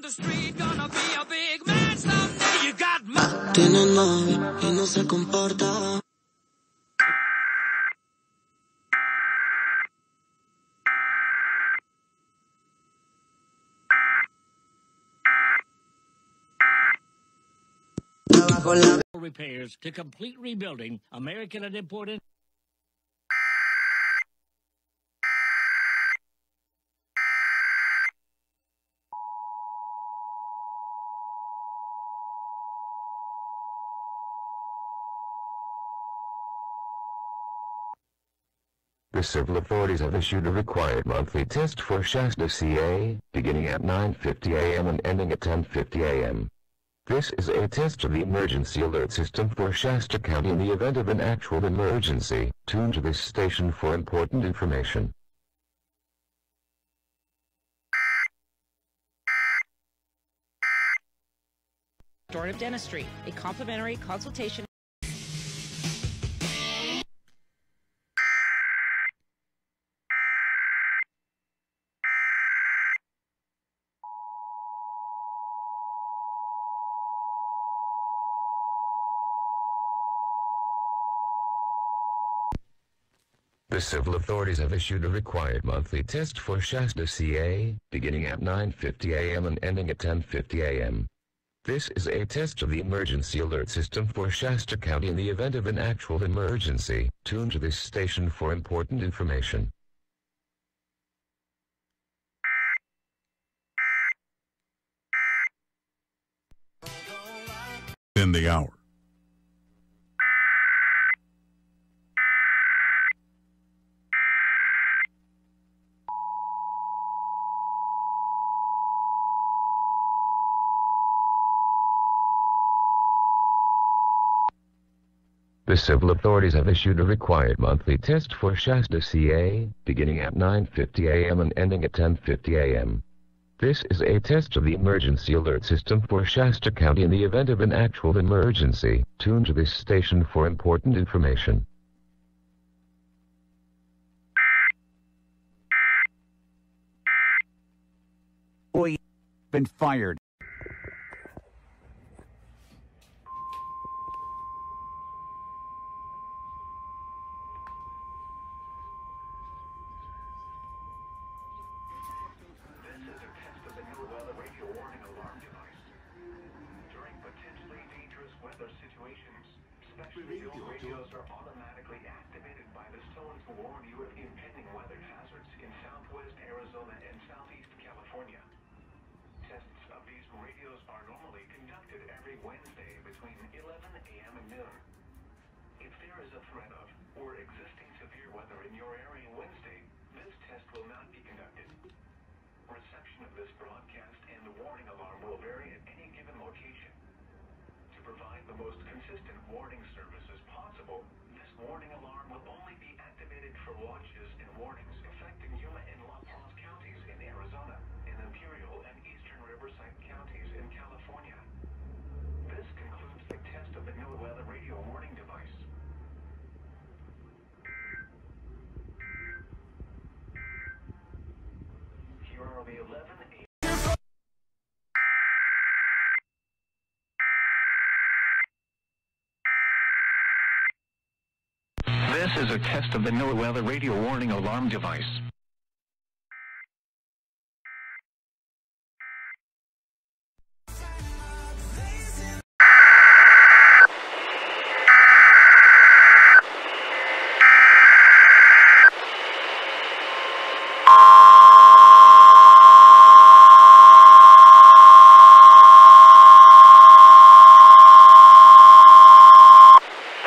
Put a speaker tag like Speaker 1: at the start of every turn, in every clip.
Speaker 1: in the street, gonna be a big man someday. You got my
Speaker 2: Tiene novio y no se comporta. Trabajo en la
Speaker 3: repairs to complete rebuilding American and imported.
Speaker 4: The civil authorities have issued a required monthly test for Shasta CA, beginning at 9.50 a.m. and ending at 10.50 a.m. This is a test of the emergency alert system for Shasta County in the event of an actual emergency. Tune to this station for important information.
Speaker 5: Restorative Dentistry, a complimentary consultation.
Speaker 4: The civil authorities have issued a required monthly test for Shasta CA, beginning at 9.50 a.m. and ending at 10.50 a.m. This is a test of the emergency alert system for Shasta County in the event of an actual emergency. Tune to this station for important information.
Speaker 6: in the hour.
Speaker 4: The civil authorities have issued a required monthly test for Shasta CA, beginning at 9.50 a.m. and ending at 10.50 a.m. This is a test of the emergency alert system for Shasta County in the event of an actual emergency. Tune to this station for important information.
Speaker 7: Boy, been fired.
Speaker 8: This is a test of the new weather radio warning alarm device. During potentially weather situations, specially old radios are automatically activated by the tone to warn you of impending weather hazards in southwest Arizona and southeast California. Tests of these radios are normally conducted every Wednesday between 11 a.m. and noon. If there is a threat of or existing severe weather in your area Wednesday, this test will not be conducted. Reception of this broadcast and the warning alarm will vary at any given location. To provide the most consistent warning services possible, this warning alarm will only be activated for watches and warnings affecting Yuma and La Paz counties in Arizona and Imperial and Eastern Riverside counties in California. This concludes the test of the new weather radio warning device. Here are the 11 a.m. This is a test of the new weather radio warning alarm device.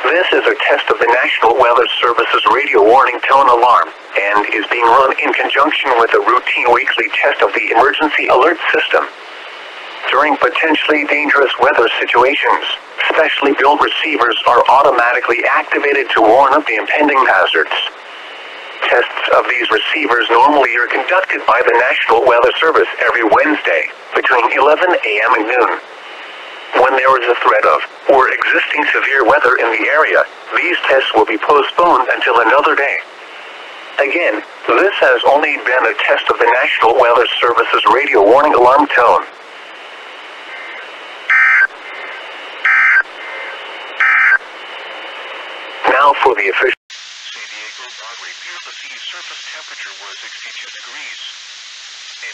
Speaker 8: This is a test of the National Weather Service's radio warning tone alarm and is being run in conjunction with a routine weekly test of the emergency alert system. During potentially dangerous weather situations, specially built receivers are automatically activated to warn of the impending hazards. Tests of these receivers normally are conducted by the National Weather Service every Wednesday between 11 a.m. and noon when there is a threat of or existing severe weather in the area, these tests will be postponed until another day. Again, this has only been a test of the National Weather Service's radio warning alarm tone.
Speaker 6: Now for the official.
Speaker 8: San Diego the surface temperature was 62 degrees.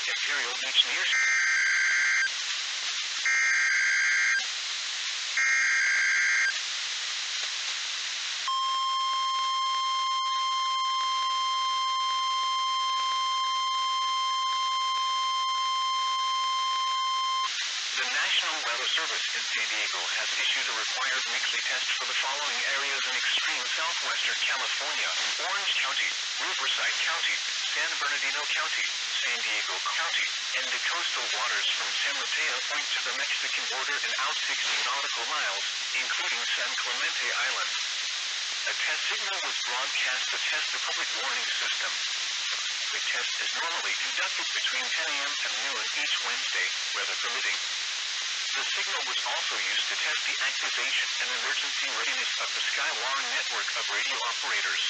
Speaker 8: Imperial near... The National Weather Service in San Diego has issued a required weekly test for the following areas in extreme southwestern California, Orange County, Riverside County, San Bernardino County, San Diego County, and the coastal waters from San Mateo Point to the Mexican border and out 60 nautical miles, including San Clemente Island. A test signal was broadcast to test the public warning system. The test is normally conducted between 10 a.m. and noon each Wednesday, weather permitting. The signal was also used to test the activation and emergency readiness of the Skywarn network of radio operators.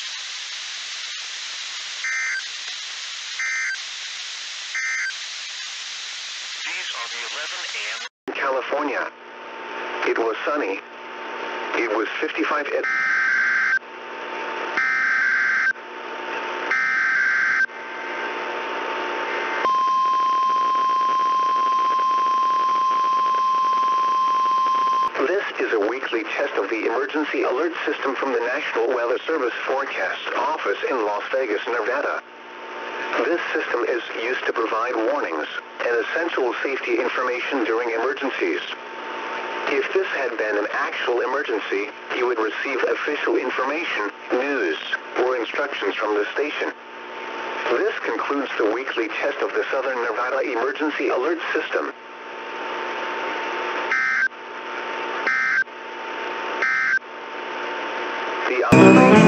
Speaker 8: These are the 11 a.m.
Speaker 6: California. It was sunny. It was 55 at This is a weekly test of the emergency alert system from the National Weather Service Forecast Office in Las Vegas, Nevada. This system is used to provide warnings and essential safety information during emergencies. If this had been an actual emergency, you would receive official information, news, or instructions from the station. This concludes the weekly test of the Southern Nevada Emergency Alert System. The observations